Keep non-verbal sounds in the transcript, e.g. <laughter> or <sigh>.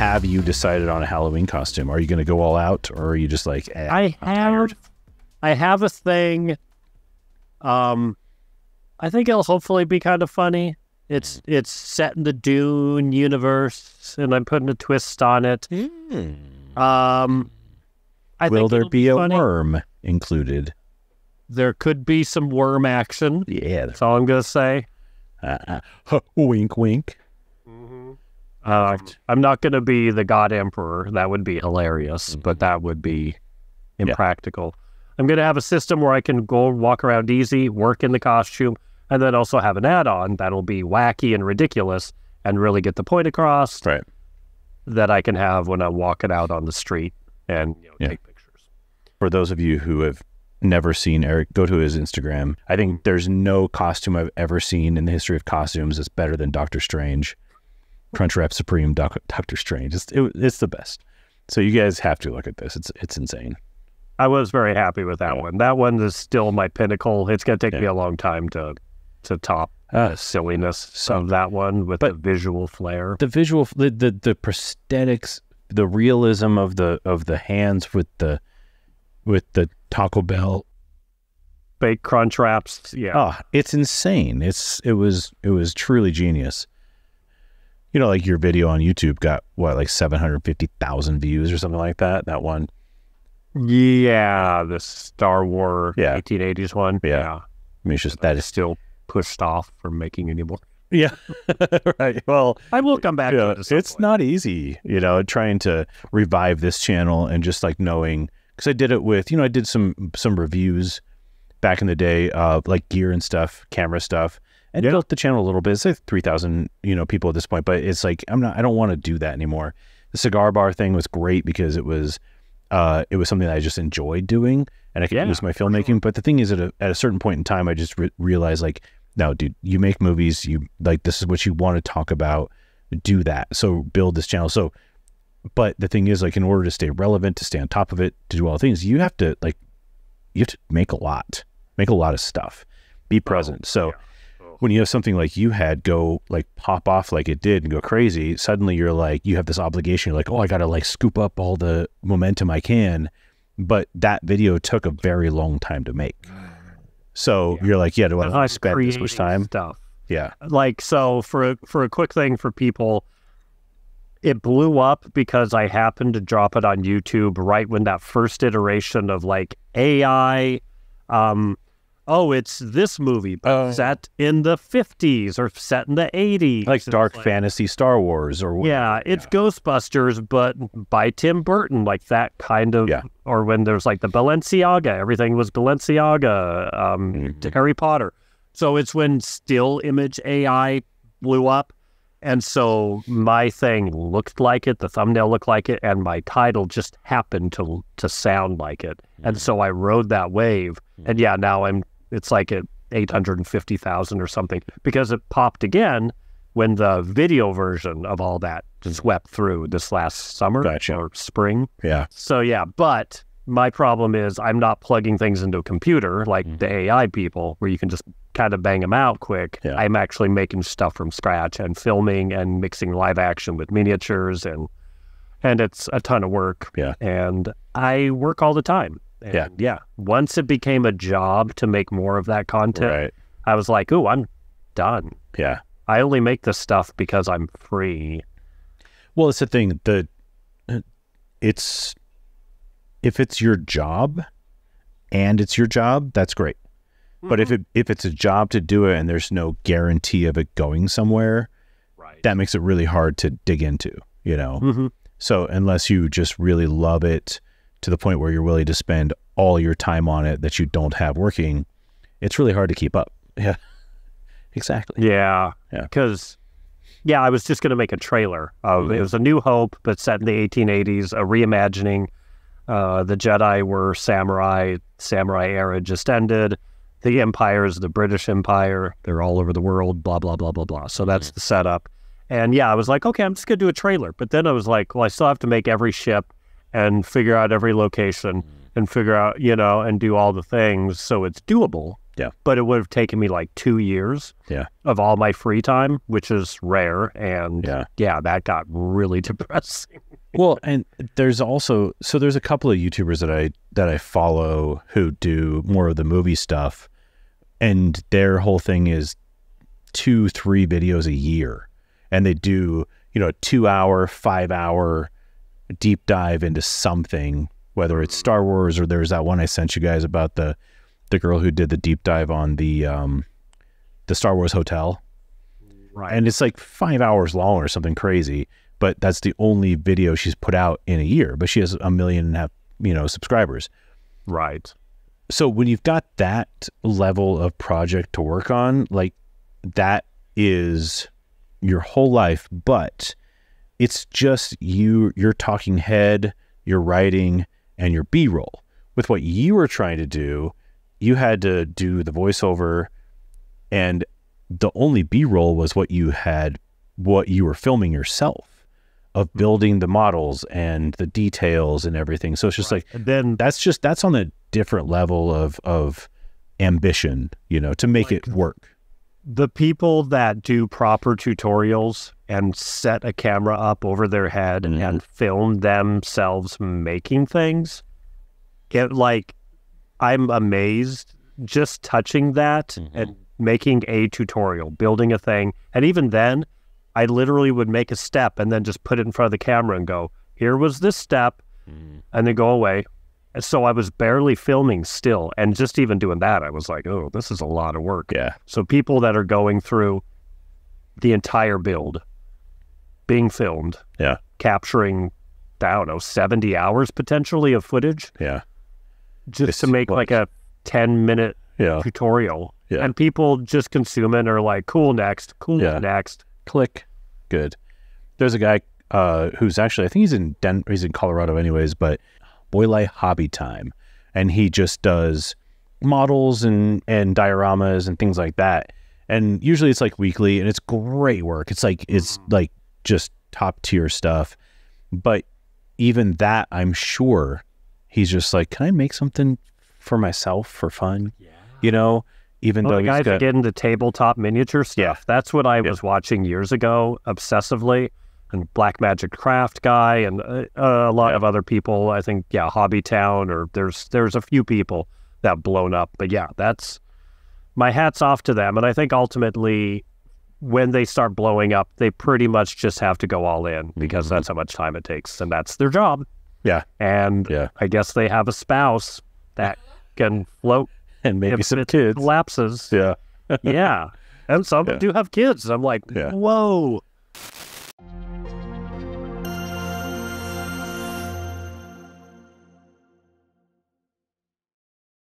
have you decided on a Halloween costume? Are you going to go all out, or are you just like, eh, I I'm tired? have, I have a thing. Um, I think it'll hopefully be kind of funny. It's Mm. it's set in the Dune universe, and I'm putting a twist on it. Um, I Will think there it'll be a worm included? There could be some worm action. Yeah. That's all I'm gonna say. Uh, uh, wink, wink. Uh, I'm not going to be the God Emperor. That would be hilarious, but that would be impractical. I'm going to have a system where I can go walk around easy, work in the costume, and then also have an add on that'll be wacky and ridiculous and really get the point across Right. that I can have when I'm walking out on the street and you know, Yeah. take pictures. For those of you who have never seen Eric, go to his Instagram. I think there's no costume I've ever seen in the history of costumes that's better than Doctor Strange, Crunchwrap Supreme Doc, Doctor Strange. It's it, it's the best. So you guys have to look at this. It's it's insane. I was very happy with that one. That one is still my pinnacle. It's going to take Yeah. me a long time to to top Ah, the silliness so- of that one with the visual flair. the visual, the, the the prosthetics, the realism of the of the hands with the with the Taco Bell. Fake crunch wraps. Yeah. Oh, it's insane. It's it was it was truly genius. You know, like your video on YouTube got what, like seven hundred fifty thousand views or something like that. That one. Yeah, the Star Wars Yeah. 1880s one. Yeah. I mean, it's just that is still pushed off from making anymore. yeah, <laughs> right. Well, I will come back yeah, to it. it's point. not easy, you know, trying to revive this channel and just like knowing because I did it with, you know, I did some some reviews back in the day of like gear and stuff, camera stuff, and Yeah. built the channel a little bit. It's like three thousand, you know, people at this point, but it's like I'm not, I don't want to do that anymore. The cigar bar thing was great because it was, uh, it was something that I just enjoyed doing, and I could Yeah, use my filmmaking. But the thing is, at a at a certain point in time, I just re- realized like, no, dude, you make movies, you like this is what you want to talk about do that. So build this channel. So, but the thing is, like, in order to stay relevant, to stay on top of it, to do all the things, you have to like, you have to make a lot, make a lot of stuff, be present. so yeah. When you have something like you had go like pop off like it did and go crazy, suddenly you're like, you have this obligation. You're like, oh, I got to like scoop up all the momentum I can. But that video took a very long time to make. So Yeah. you're like, yeah, do I I'm want to spend this much time? Stuff. Yeah. Like so for a, for a quick thing for people, it blew up because I happened to drop it on YouTube right when that first iteration of like AI. Um, oh, it's this movie Oh. set in the 50s or set in the 80s. Like dark fantasy Star Wars or Yeah, it's Ghostbusters, but by Tim Burton, like that kind of. Yeah. Or when there's like the Balenciaga, everything was Balenciaga. Um, Mhm. Harry Potter. So it's when still image AI blew up, and so my thing looked like it, the thumbnail looked like it, and my title just happened to to sound like it, and so I rode that wave, and yeah, now I'm it's like at eight hundred and fifty thousand or something because it popped again when the video version of all that swept through this last summer Gotcha. or spring. Yeah. So yeah, but my problem is I'm not plugging things into a computer like Mm-hmm. the AI people where you can just kind of bang them out quick. Yeah. I'm actually making stuff from scratch and filming and mixing live action with miniatures and and it's a ton of work. Yeah. And I work all the time. And Yeah. Yeah. Once it became a job to make more of that content, Right. I was like, "Ooh, I'm done. Yeah. I only make this stuff because I'm free." Well, it's the thing. that it's if it's your job and it's your job, that's great. But if it if it's a job to do it and there's no guarantee of it going somewhere, right. that makes it really hard to dig into, you know. hmm So unless you just really love it to the point where you're willing to spend all your time on it that you don't have working, it's really hard to keep up. <laughs> Yeah. Exactly. Yeah. Yeah. Because, yeah, I was just going to make a trailer of Mhm. it was a New Hope, but set in the 1880s, a reimagining. Uh, the Jedi were samurai. Samurai era just ended. The Empire is the British Empire. They're all over the world. Blah blah blah blah blah. So that's the setup. And yeah, I was like, okay, I'm just gonna do a trailer. But then I was like, well, I still have to make every ship and figure out every location mm. and figure out, you know, and do all the things so it's doable. Yeah. But it would have taken me like two years Yeah. of all my free time, which is rare. And Yeah. yeah, that got really <laughs> depressing. well, and there's also so there's a couple of YouTubers that I that I follow who do more of the movie stuff, and their whole thing is two, three videos a year, and they do you know two hour, five hour deep dive into something, whether it's Star Wars or there's that one I sent you guys about the the girl who did the deep dive on the um the Star Wars hotel Right. and it's like five hours long or something crazy. But that's the only video she's put out in a year. But she has a million and a half, you know, subscribers. right. So when you've got that level of project to work on, like that is your whole life. But it's just you, your talking head, your writing, and your B roll. With what you were trying to do, you had to do the voiceover, and the only B roll was what you had, what you were filming yourself of mm-hmm. building the models and the details and everything. So it's just like And then that's just that's on a different level of of ambition, you know, to make it work. The people that do proper tutorials and set a camera up over their head Mhm. and film themselves making things, it like I'm amazed just touching that Mhm. and making a tutorial, building a thing. And even then, I literally would make a step and then just put it in front of the camera and go, here was this step, and then go away. And so I was barely filming still. And just even doing that, I was like, oh, this is a lot of work. Yeah. So people that are going through the entire build, being filmed, Yeah. capturing, I don't know, 70 hours potentially of footage Yeah. just It's to make like a 10 minute Yeah. tutorial. Yeah. And people just consume it and are like, cool, next, cool, Yeah. next. Click. Good. There's a guy uh, who's actually I think he's in Den- he's in Colorado anyways, but Boylei Hobby Time, and he just does models and and dioramas and things like that. And usually it's like weekly, and it's great work. It's like it's mm-hmm. like just top tier stuff. But even that, I'm sure he's just like, can I make something for myself for fun? Yeah. You know, even Well, though the guys got that get into tabletop miniature stuff. Yeah. That's what I Yeah. was watching years ago obsessively. And Black Magic Craft guy and uh, a lot Yeah. of other people. I think yeah, Hobby Town or there's there's a few people that have blown up. But yeah, that's my hats off to them. And I think ultimately when they start blowing up, they pretty much just have to go all in because Mhm. that's how much time it takes and that's their job. Yeah. And Yeah. I guess they have a spouse that can float <laughs> and maybe if some kids. lapses Yeah. yeah. And some <laughs> Yeah. do have kids. I'm like, Yeah. whoa.